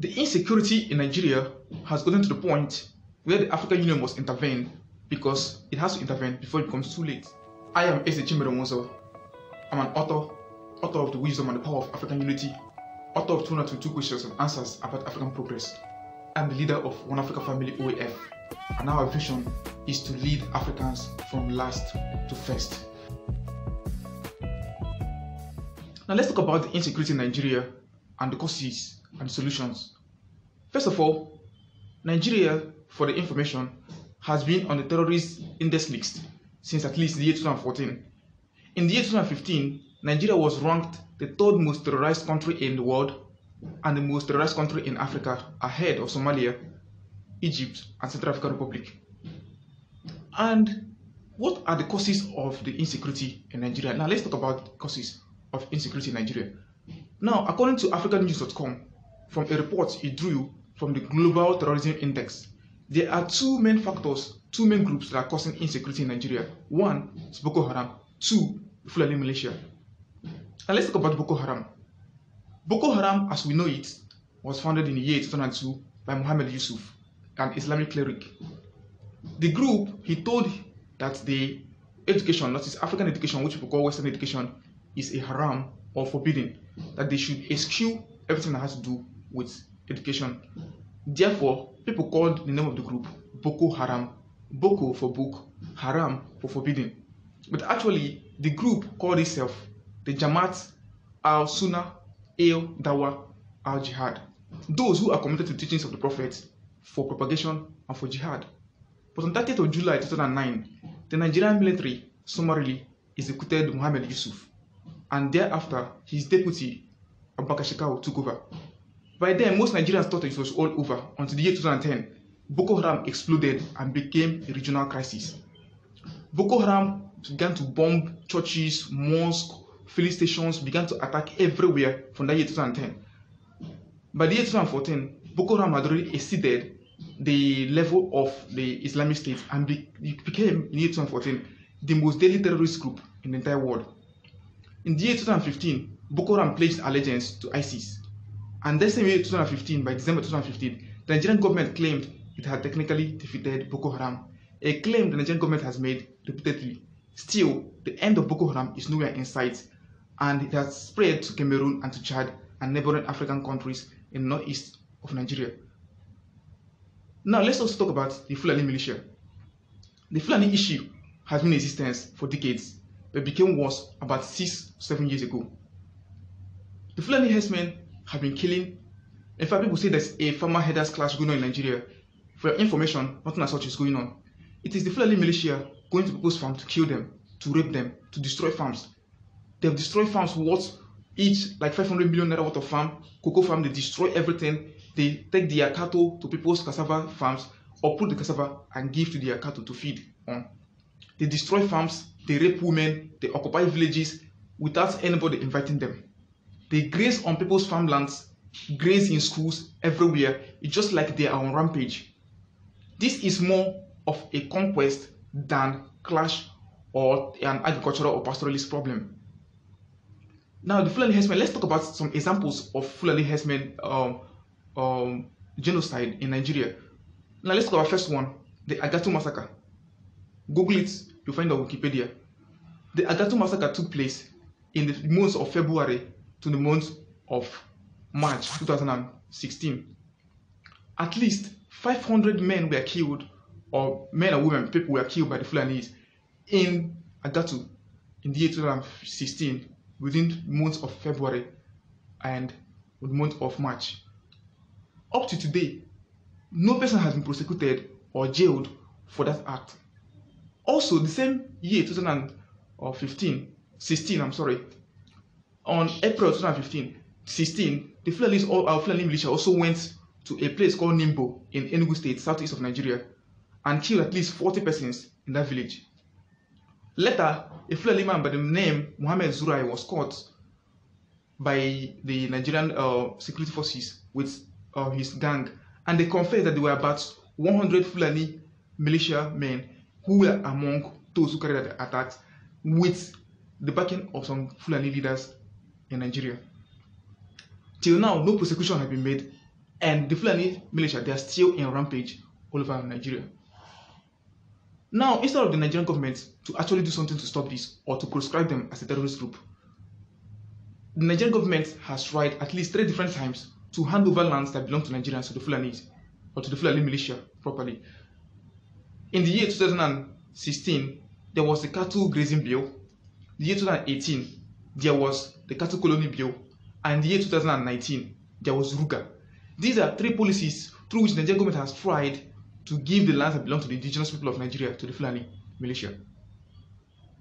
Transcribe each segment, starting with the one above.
The insecurity in Nigeria has gotten to the point where the African Union must intervene because it has to intervene before it becomes too late. I am Eze Chimere I'm an author, author of The Wisdom and the Power of African Unity, author of 222 questions and answers about African progress. I'm the leader of One Africa Family OAF, and our vision is to lead Africans from last to first. Now let's talk about the insecurity in Nigeria and the causes and solutions. First of all, Nigeria, for the information, has been on the terrorist index list since at least the year 2014. In the year 2015, Nigeria was ranked the third most terrorized country in the world and the most terrorized country in Africa, ahead of Somalia, Egypt, and Central African Republic. And what are the causes of the insecurity in Nigeria? Now let's talk about causes of insecurity in Nigeria. Now, according to AfricanNews.com, from a report it drew from the Global Terrorism Index, there are two main factors, two main groups that are causing insecurity in Nigeria. One is Boko Haram, two, Fulani militia. And let's talk about Boko Haram. Boko Haram, as we know it, was founded in the year 2002 by Muhammad Yusuf, an Islamic cleric. The group, he told that the education, that is African education, which people call Western education, is a haram or forbidden, that they should eschew everything that has to do with education. Therefore, people called the name of the group Boko Haram. Boko for book, Haram for forbidden. But actually, the group called itself the Jamaat al Sunnah al Dawa al Jihad. Those who are committed to teachings of the Prophet for propagation and for jihad. But on 30th of July 2009, the Nigerian military summarily executed Muhammad Yusuf and thereafter his deputy Abubakar took over. By then, most Nigerians thought it was all over until the year 2010. Boko Haram exploded and became a regional crisis. Boko Haram began to bomb churches, mosques, filling stations, began to attack everywhere from that year 2010. By the year 2014, Boko Haram had already exceeded the level of the Islamic State and be, became, in the year 2014, the most deadly terrorist group in the entire world. In the year 2015, Boko Haram pledged allegiance to ISIS. And this same year 2015, by December 2015, the Nigerian government claimed it had technically defeated Boko Haram, a claim the Nigerian government has made repeatedly. Still, the end of Boko Haram is nowhere in sight, and it has spread to Cameroon and to Chad and neighboring African countries in the northeast of Nigeria. Now, let's also talk about the Fulani militia. The Fulani issue has been in existence for decades but became worse about six, seven years ago. The Fulani herdsmen have been killing. In fact, people say there's a farmer herders clash going on in Nigeria. For information, nothing as such is going on. It is the Fulani militia going to people's farms to kill them, to rape them, to destroy farms. They've destroyed farms worth each like 500 million naira worth of farm, cocoa farm. They destroy everything. They take their cattle to people's cassava farms or put the cassava and give to their cattle to feed on. They destroy farms, they rape women, they occupy villages without anybody inviting them. They graze on people's farmlands, graze in schools, everywhere. It's just like they are on rampage. This is more of a conquest than clash or an agricultural or pastoralist problem. Now, the Fulani herdsmen, let's talk about some examples of Fulani herdsmen um, um, genocide in Nigeria. Now, let's talk about first one, the Agatu massacre. Google it, you'll find on Wikipedia. The Agatu massacre took place in the months of February to the month of March 2016. At least 500 men were killed, or men and women, people were killed by the Fulanis in Agatu in the year 2016 within months of February and the month of March. Up to today, no person has been prosecuted or jailed for that act. Also, the same year, 2015, 16, I'm sorry, on April 2015, 16, the Fulani, militia also went to a place called Nimbo in Enugu State, southeast of Nigeria, and killed at least 40 persons in that village. Later, a Fulani man by the name Muhammad Zurai was caught by the Nigerian uh, security forces with uh, his gang, and they confessed that there were about 100 Fulani militia men who were among those who carried out the attacks with the backing of some Fulani leaders in Nigeria. Till now, no prosecution has been made And the Fulani militia, they are still in rampage all over Nigeria. Now, instead of the Nigerian government to actually do something to stop this or to proscribe them as a terrorist group, the Nigerian government has tried at least three different times to hand over lands that belong to Nigerians to the Fulani or to the Fulani militia properly. In the year 2016, there was the cattle grazing bill. The year 2018, there was the cattle colony bill. And the year 2019, there was RUGA. These are three policies through which the Nigerian government has tried to give the lands that belong to the indigenous people of Nigeria to the Fulani militia.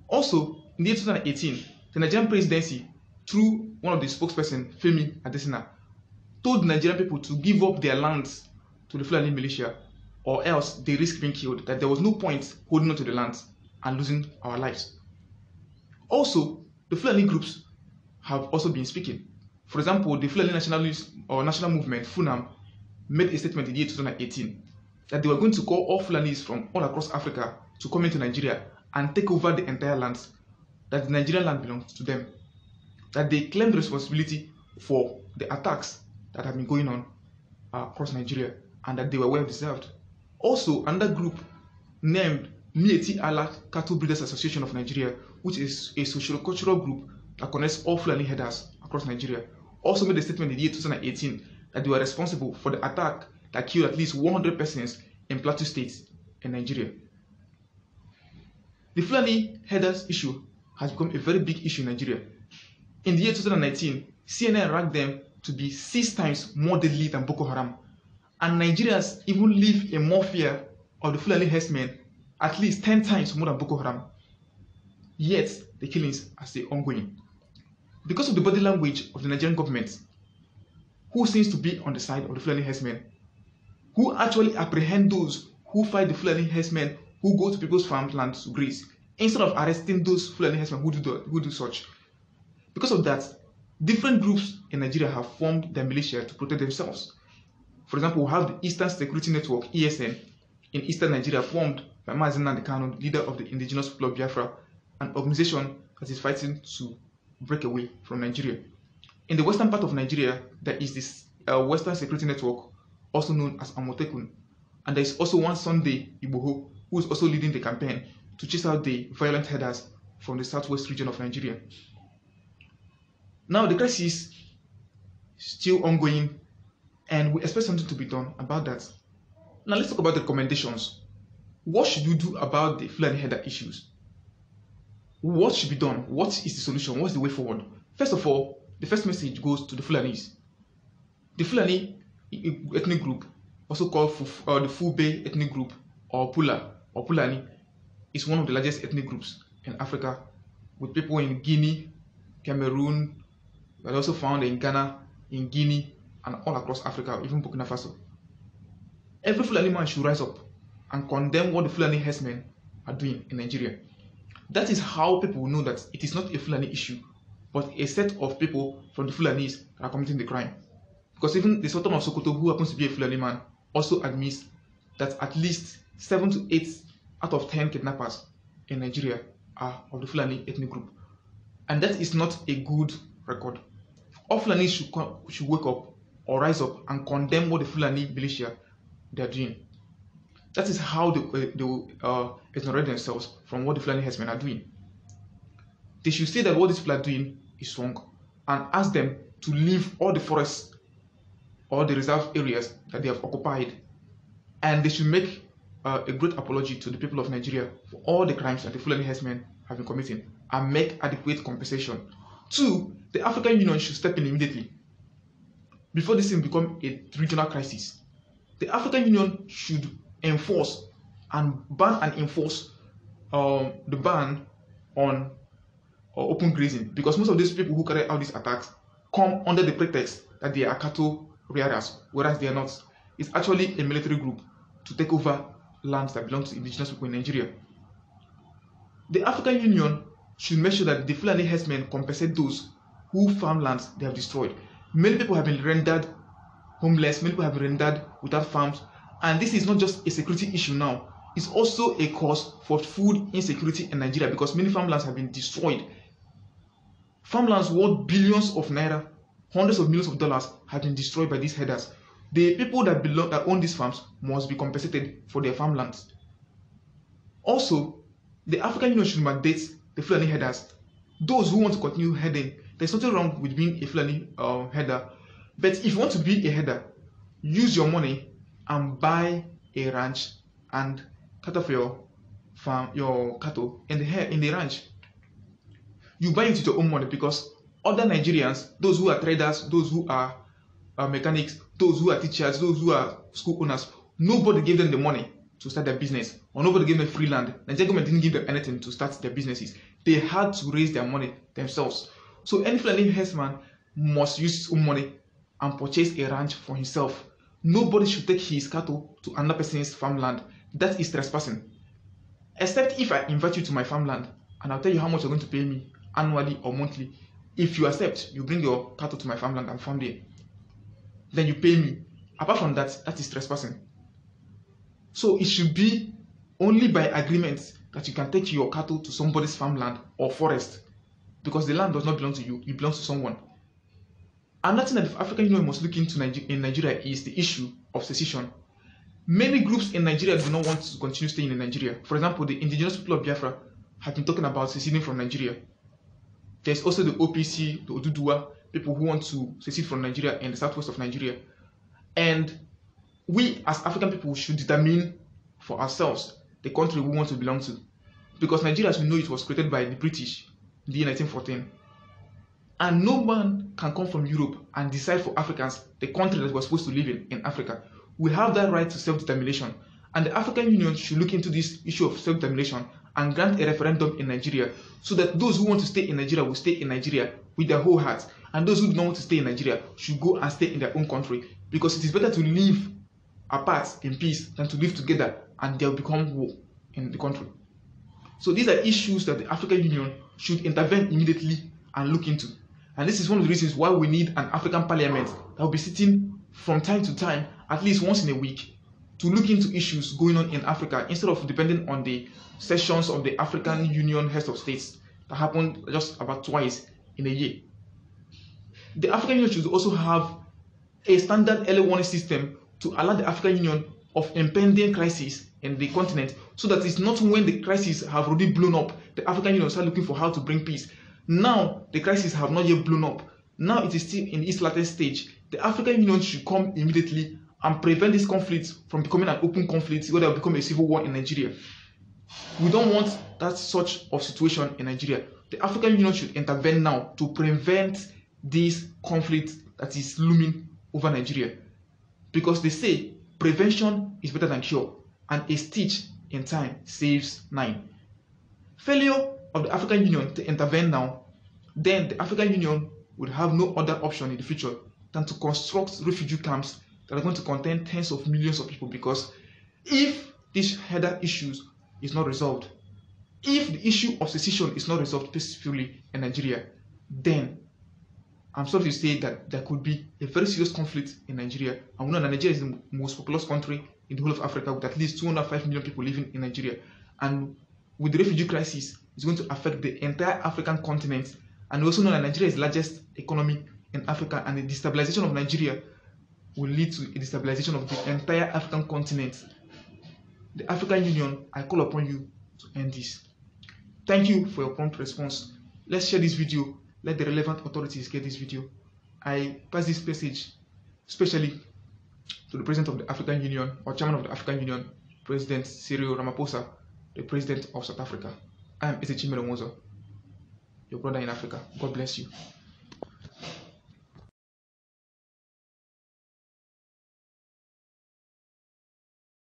Also, in the year 2018, the Nigerian presidency, through one of the spokesperson, Femi Adesina, told Nigerian people to give up their lands to the Fulani militia or else they risk being killed, that there was no point holding on to the lands and losing our lives. Also, the Fulani groups have also been speaking. For example, the Fulani Nationalist or National Movement, FUNAM, made a statement in the year 2018 that they were going to call all Fulanis from all across Africa to come into Nigeria and take over the entire lands, that the Nigerian land belongs to them. That they claimed responsibility for the attacks that have been going on uh, across Nigeria and that they were well deserved. Also, another group named Miyetti Allah Cattle Breeders Association of Nigeria, which is a socio-cultural group that connects all Fulani headers across Nigeria, also made a statement in the year 2018 that they were responsible for the attack that killed at least 100 persons in Plateau State in Nigeria. The Fulani headers issue has become a very big issue in Nigeria. In the year 2019, CNN ranked them to be six times more deadly than Boko Haram. And Nigerians even live in more fear of the Fulani herdsmen at least 10 times more than Boko Haram. Yet, the killings are still ongoing. Because of the body language of the Nigerian government, who seems to be on the side of the Fulani herdsmen, who actually apprehend those who fight the Fulani herdsmen who go to people's farmland to graze, instead of arresting those Fulani herdsmen who do, who do such. Because of that, different groups in Nigeria have formed their militia to protect themselves. For example, we have the Eastern Security Network, ESN, in Eastern Nigeria formed by Mazi Nnamdi Kanu, leader of the indigenous of Biafra, an organization that is fighting to break away from Nigeria. In the western part of Nigeria, there is this uh, Western Security Network, also known as Amotekun, and there is also one Sunday Igboho, who is also leading the campaign to chase out the violent headers from the southwest region of Nigeria. Now, the crisis is still ongoing, and we expect something to be done about that. Now, let's talk about the recommendations. What should you do about the Fulani header issues? What should be done? What is the solution? What's the way forward? First of all, the first message goes to the Fulanis. The Fulani ethnic group, also called uh, the Fulbe ethnic group or Pula or Pulani, is one of the largest ethnic groups in Africa, with people in Guinea, Cameroon, but also found in Ghana, in Guinea, and all across Africa, even Burkina Faso. Every Fulani man should rise up and condemn what the Fulani herdsmen are doing in Nigeria. That is how people know that it is not a Fulani issue, but a set of people from the Fulanis are committing the crime. Because even the Sultan of Sokoto, who happens to be a Fulani man, also admits that at least 7 to 8 out of 10 kidnappers in Nigeria are of the Fulani ethnic group. And that is not a good record. All Fulani should, should wake up or rise up and condemn what the Fulani militia they are doing. That is how they, uh, they will uh, exonerate themselves from what the Fulani herdsmen are doing. They should say that what these people are doing is wrong and ask them to leave all the forests or the reserve areas that they have occupied. And they should make uh, a great apology to the people of Nigeria for all the crimes that the Fulani herdsmen have been committing and make adequate compensation. Two, the African Union should step in immediately before this thing become a regional crisis. The African Union should enforce and ban and enforce um, the ban on uh, open grazing because most of these people who carry out these attacks come under the pretext that they are cattle rearers, whereas they are not. It's actually a military group to take over lands that belong to indigenous people in Nigeria. The African Union should make sure that the Fulani herdsmen compensate those who farmlands they have destroyed. Many people have been rendered homeless, many people have been rendered without farms, and this is not just a security issue now, it's also a cause for food insecurity in Nigeria because many farmlands have been destroyed. Farmlands worth billions of naira, hundreds of millions of dollars have been destroyed by these headers the people that belong that own these farms must be compensated for their farmlands. Also, the African Union should mandate the Fulani herders, those who want to continue herding. There's nothing wrong with being a Fulani uh, but if you want to be a herder, use your money and buy a ranch and cattle for your farm, your cattle in the in the ranch. You buy it with your own money because other Nigerians, those who are traders, those who are uh, mechanics, those who are teachers, those who are school owners, nobody gave them the money to start their business, or nobody gave them free land. The government didn't give them anything to start their businesses. They had to raise their money themselves. So any Fulani herdsman must use his own money and purchase a ranch for himself. Nobody should take his cattle to another person's farmland. That is trespassing. Except if I invite you to my farmland and I'll tell you how much you're going to pay me annually or monthly. If you accept, you bring your cattle to my farmland and farm there. Then you pay me. Apart from that, that is trespassing. So it should be only by agreement that you can take your cattle to somebody's farmland or forest because the land does not belong to you, it belongs to someone. Another thing that the African Union must look into in Nigeria is the issue of secession. Many groups in Nigeria do not want to continue staying in Nigeria. For example, the indigenous people of Biafra have been talking about seceding from Nigeria. There's also the OPC, the Oduduwa, people who want to secede from Nigeria and the southwest of Nigeria. And we as African people should determine for ourselves the country we want to belong to. Because Nigeria, as we know, it was created by the British in the year 1914. And no man can come from Europe and decide for Africans the country that we're supposed to live in, in Africa. We have that right to self-determination. And the African Union should look into this issue of self-determination and grant a referendum in Nigeria so that those who want to stay in Nigeria will stay in Nigeria with their whole heart. And those who do not want to stay in Nigeria should go and stay in their own country because it is better to live apart in peace than to live together and there will become war in the country. So these are issues that the African Union should intervene immediately and look into. And this is one of the reasons why we need an African parliament that will be sitting from time to time, at least once in a week, to look into issues going on in Africa instead of depending on the sessions of the African Union heads of states that happen just about twice in a year. The African Union should also have a standard early warning system to allow the African Union of impending crisis in the continent so that it's not when the crisis have already blown up the African Union start looking for how to bring peace. Now the crisis have not yet blown up. Now it is still in its latest stage. The African Union should come immediately and prevent this conflict from becoming an open conflict where there will become a civil war in Nigeria. We don't want that such of situation in Nigeria. The African Union should intervene now to prevent this conflict that is looming over Nigeria. Because they say prevention is better than cure, and a stitch in time saves nine. Failure of the African Union to intervene now, then the African Union would have no other option in the future than to construct refugee camps that are going to contain tens of millions of people because if this header issues is not resolved, if the issue of secession is not resolved peacefully in Nigeria, then I'm sorry to say that there could be a very serious conflict in Nigeria. And we know that Nigeria is the most populous country in the whole of Africa with at least 205 million people living in Nigeria. And with the refugee crisis, it's going to affect the entire African continent. And we also know that Nigeria is the largest economy in Africa, and the destabilization of Nigeria will lead to a destabilization of the entire African continent. The African Union, I call upon you to end this. Thank you for your prompt response. Let's share this video let the relevant authorities get this video. I pass this message especially to the President of the African Union or Chairman of the African Union, President Cyril Ramaphosa, the President of South Africa. Ah, I am Eze Chimere Nwauzo, your brother in Africa. God bless you.